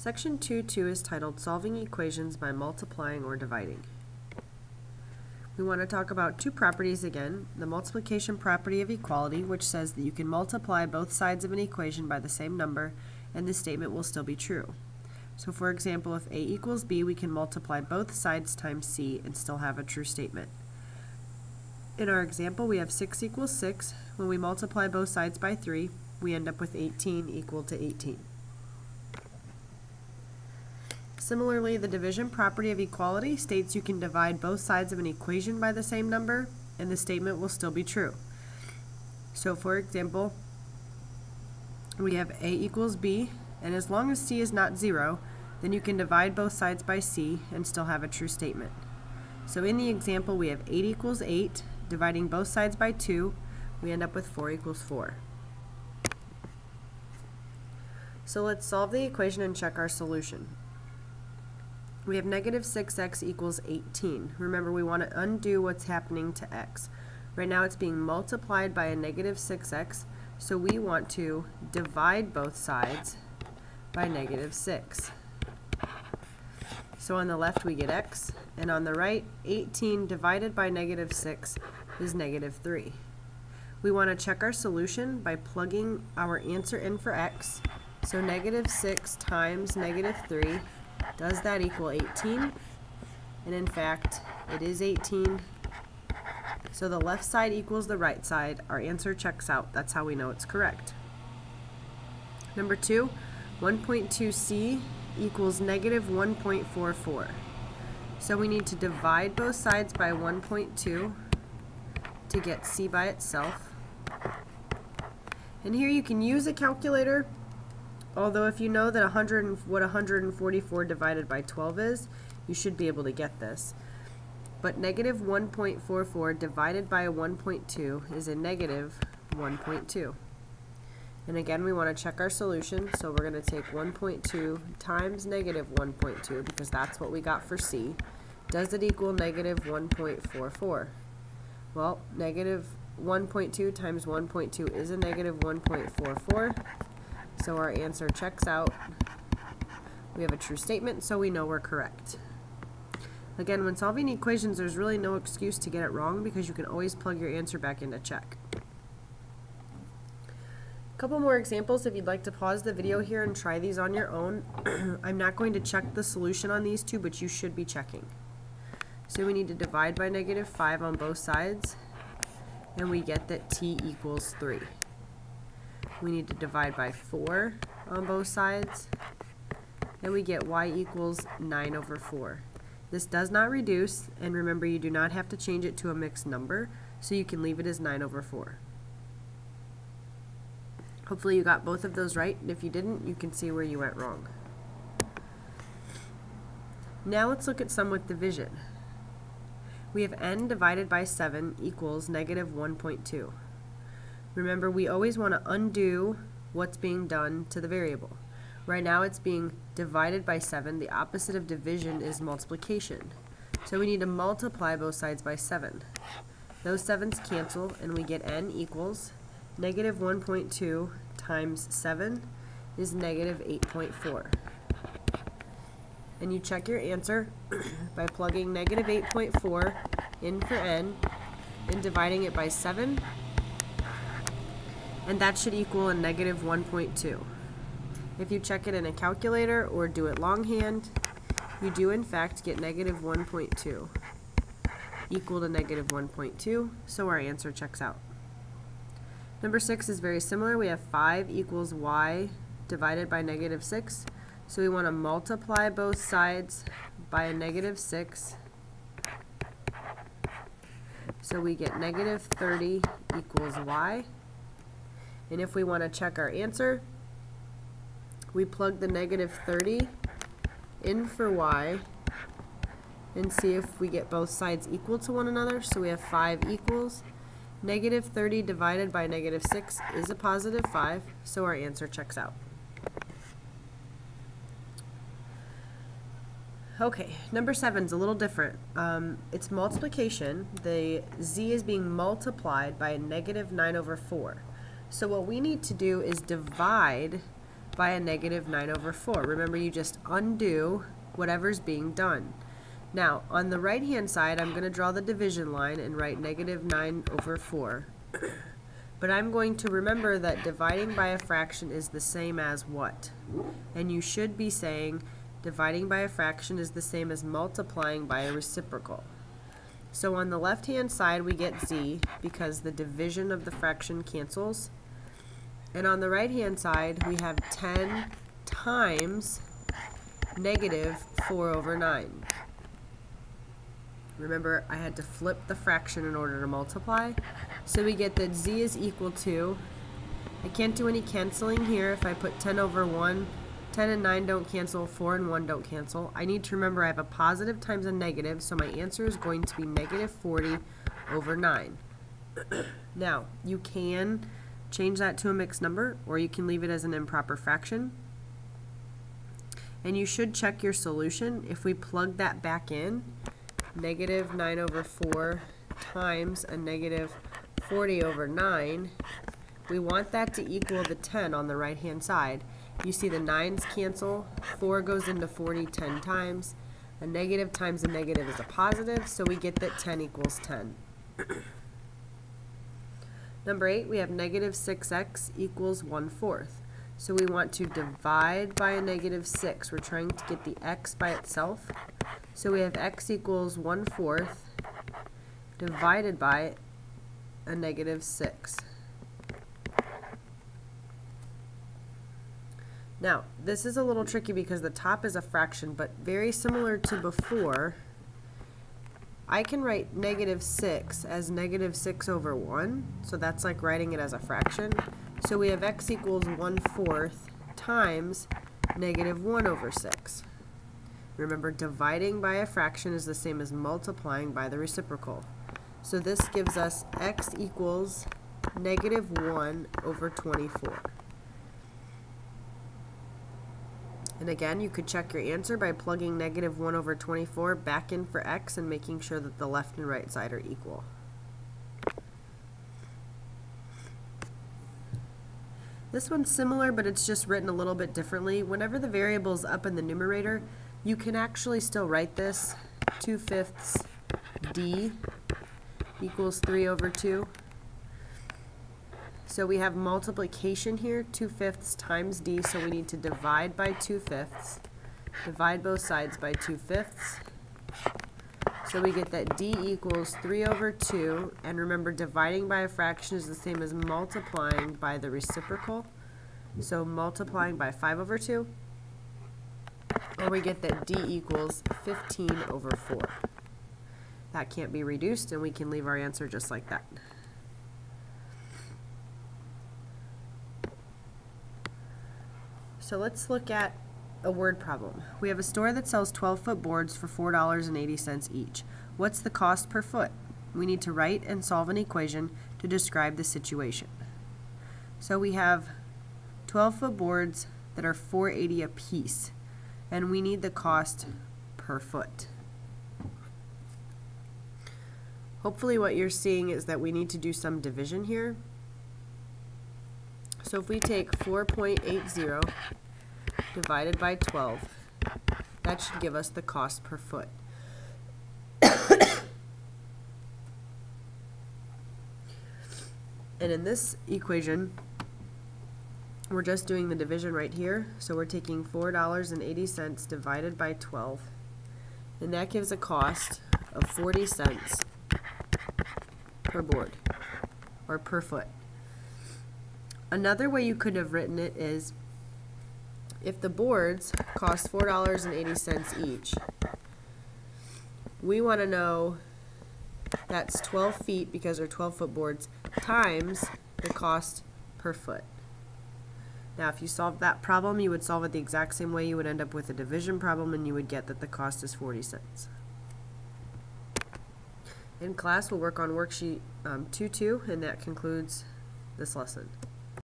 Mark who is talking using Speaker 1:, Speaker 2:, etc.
Speaker 1: Section 2.2 is titled Solving Equations by Multiplying or Dividing. We want to talk about two properties again. The multiplication property of equality, which says that you can multiply both sides of an equation by the same number, and the statement will still be true. So for example, if a equals b, we can multiply both sides times c and still have a true statement. In our example, we have 6 equals 6. When we multiply both sides by 3, we end up with 18 equal to 18. Similarly, the division property of equality states you can divide both sides of an equation by the same number, and the statement will still be true. So for example, we have a equals b, and as long as c is not 0, then you can divide both sides by c and still have a true statement. So in the example, we have 8 equals 8, dividing both sides by 2, we end up with 4 equals 4. So let's solve the equation and check our solution. We have negative 6x equals 18. Remember, we want to undo what's happening to x. Right now it's being multiplied by a negative 6x, so we want to divide both sides by negative 6. So on the left we get x, and on the right, 18 divided by negative 6 is negative 3. We want to check our solution by plugging our answer in for x. So negative 6 times negative 3 does that equal 18? And in fact, it is 18. So the left side equals the right side. Our answer checks out. That's how we know it's correct. Number two, 1.2c equals negative 1.44. So we need to divide both sides by 1.2 to get c by itself. And here you can use a calculator Although if you know that 100 and, what 144 divided by 12 is, you should be able to get this. But negative 1.44 divided by 1.2 is a negative 1.2. And again, we want to check our solution, so we're going to take 1.2 times negative 1.2, because that's what we got for C. Does it equal negative 1.44? Well, negative 1.2 times 1.2 is a negative 1.44. So our answer checks out. We have a true statement, so we know we're correct. Again, when solving equations, there's really no excuse to get it wrong because you can always plug your answer back into check. A couple more examples if you'd like to pause the video here and try these on your own. I'm not going to check the solution on these two, but you should be checking. So we need to divide by negative 5 on both sides, and we get that t equals 3 we need to divide by 4 on both sides. And we get y equals 9 over 4. This does not reduce, and remember you do not have to change it to a mixed number, so you can leave it as 9 over 4. Hopefully you got both of those right, and if you didn't, you can see where you went wrong. Now let's look at sum with division. We have n divided by 7 equals negative 1.2. Remember, we always want to undo what's being done to the variable. Right now it's being divided by 7. The opposite of division is multiplication. So we need to multiply both sides by 7. Those 7's cancel, and we get n equals negative 1.2 times 7 is negative 8.4. And you check your answer by plugging negative 8.4 in for n and dividing it by 7 and that should equal a negative 1.2. If you check it in a calculator or do it longhand, you do in fact get negative 1.2 equal to negative 1.2, so our answer checks out. Number 6 is very similar. We have 5 equals y divided by negative 6. So we want to multiply both sides by a negative 6. So we get negative 30 equals y. And if we want to check our answer, we plug the negative 30 in for y and see if we get both sides equal to one another. So we have 5 equals. Negative 30 divided by negative 6 is a positive 5, so our answer checks out. Okay, number seven is a little different. Um, it's multiplication. The z is being multiplied by a negative 9 over 4. So what we need to do is divide by a negative 9 over 4. Remember, you just undo whatever's being done. Now, on the right-hand side, I'm going to draw the division line and write negative 9 over 4. But I'm going to remember that dividing by a fraction is the same as what? And you should be saying dividing by a fraction is the same as multiplying by a reciprocal. So on the left-hand side, we get z because the division of the fraction cancels. And on the right-hand side, we have 10 times negative 4 over 9. Remember, I had to flip the fraction in order to multiply. So we get that z is equal to, I can't do any canceling here if I put 10 over 1. 10 and 9 don't cancel, 4 and 1 don't cancel. I need to remember I have a positive times a negative, so my answer is going to be negative 40 over 9. now, you can change that to a mixed number, or you can leave it as an improper fraction. And you should check your solution. If we plug that back in, negative 9 over 4 times a negative 40 over 9, we want that to equal the 10 on the right-hand side. You see the 9's cancel, 4 goes into 40 10 times. A negative times a negative is a positive, so we get that 10 equals 10. Number 8, we have negative 6x equals 1 fourth. So we want to divide by a negative 6. We're trying to get the x by itself. So we have x equals 1 fourth divided by a negative 6. Now, this is a little tricky because the top is a fraction, but very similar to before, I can write negative 6 as negative 6 over 1, so that's like writing it as a fraction. So we have x equals 1 fourth times negative 1 over 6. Remember, dividing by a fraction is the same as multiplying by the reciprocal. So this gives us x equals negative 1 over 24. And again, you could check your answer by plugging negative 1 over 24 back in for x and making sure that the left and right side are equal. This one's similar, but it's just written a little bit differently. Whenever the variable is up in the numerator, you can actually still write this 2 fifths d equals 3 over 2. So we have multiplication here, 2 fifths times d, so we need to divide by 2 fifths. Divide both sides by 2 fifths. So we get that d equals 3 over 2, and remember dividing by a fraction is the same as multiplying by the reciprocal. So multiplying by 5 over 2, and we get that d equals 15 over 4. That can't be reduced, and we can leave our answer just like that. So let's look at a word problem. We have a store that sells 12 foot boards for $4.80 each. What's the cost per foot? We need to write and solve an equation to describe the situation. So we have 12 foot boards that are 480 a piece and we need the cost per foot. Hopefully what you're seeing is that we need to do some division here. So if we take 4.80 divided by 12, that should give us the cost per foot. and in this equation, we're just doing the division right here. So we're taking $4.80 divided by 12. And that gives a cost of 40 cents per board or per foot. Another way you could have written it is if the boards cost $4.80 each, we want to know that's 12 feet because they're 12 foot boards times the cost per foot. Now if you solve that problem, you would solve it the exact same way you would end up with a division problem and you would get that the cost is 40 cents. In class, we'll work on worksheet 2-2 um, and that concludes this lesson.